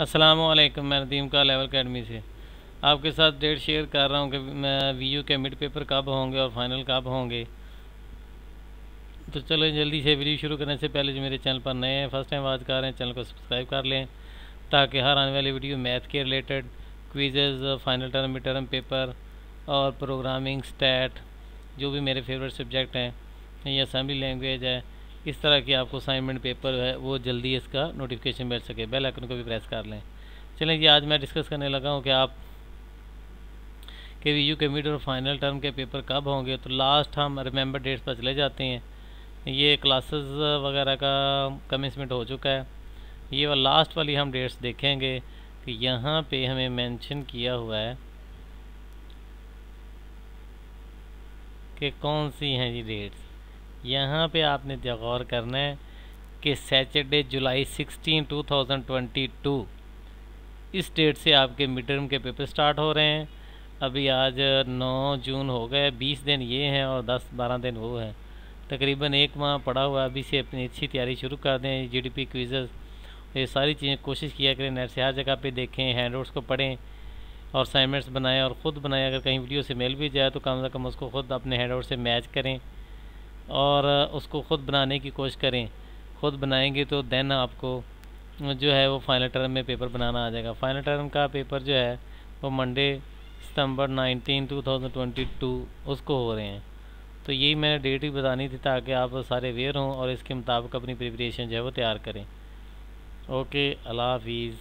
असलकम मैं नदीम का लेवल अकेडमी से। आपके साथ डेट शेयर कर रहा हूँ कि मैं वी यू के मिड पेपर कब होंगे और फाइनल कब होंगे। तो चलो जल्दी से वीडियो शुरू करने से पहले जो मेरे चैनल पर नए हैं, फ़र्स्ट टाइम आवाज़ कर रहे हैं, चैनल को सब्सक्राइब कर लें, ताकि हर आने वाली वीडियो मैथ के related quizzes final term mid term paper और प्रोग्रामिंग स्टैट जो भी मेरे फेवरेट सब्जेक्ट हैं, या असेंबली लैंग्वेज है इस तरह की आपको असाइनमेंट पेपर है, वो जल्दी इसका नोटिफिकेशन मिल सके। बेल आइकन को भी प्रेस कर लें। चलें जी, आज मैं डिस्कस करने लगा हूँ कि आप के वी यू के मिड और फाइनल टर्म के पेपर कब होंगे। तो लास्ट हम रिमेंबर डेट्स पर चले जाते हैं। ये क्लासेस वगैरह का कमिसमेंट हो चुका है। ये वाला लास्ट वाली हम डेट्स देखेंगे कि यहाँ पे हमें मेंशन किया हुआ है कि कौन सी हैं जी डेट्स यहाँ पे आपने गौर करना है कि सैटरडे जुलाई 16 2022 इस डेट से आपके मिड टर्म के पेपर स्टार्ट हो रहे हैं। अभी आज 9 जून हो गए 20 दिन ये हैं और 10-12 दिन वो हैं। तकरीबन एक माह पड़ा हुआ अभी से अपनी अच्छी तैयारी शुरू कर दें। जी डी पी क्विज़ ये सारी चीज़ें कोशिश किया करें नेट से हर जगह पे देखें हैंड को पढ़ें और असाइनमेंट्स बनाएँ और ख़ुद बनाएँ। अगर कहीं वीडियो से मेल भी जाए तो कम से कम उसको ख़ुद अपने हैंड से मैच करें। और उसको ख़ुद बनाने की कोशिश करें। ख़ुद बनाएँगे तो देन आपको जो है वो फाइनल टर्म में पेपर बनाना आ जाएगा। फाइनल टर्म का पेपर जो है, वो मंडे सितंबर 19 2022 उसको हो रहे हैं। तो यही मैंने डेट ही बतानी थी ताकि आप सारे अवेयर हों और इसके मुताबिक अपनी प्रिपरेशन जो है वो तैयार करें। ओके अल्लाह हाफिज़।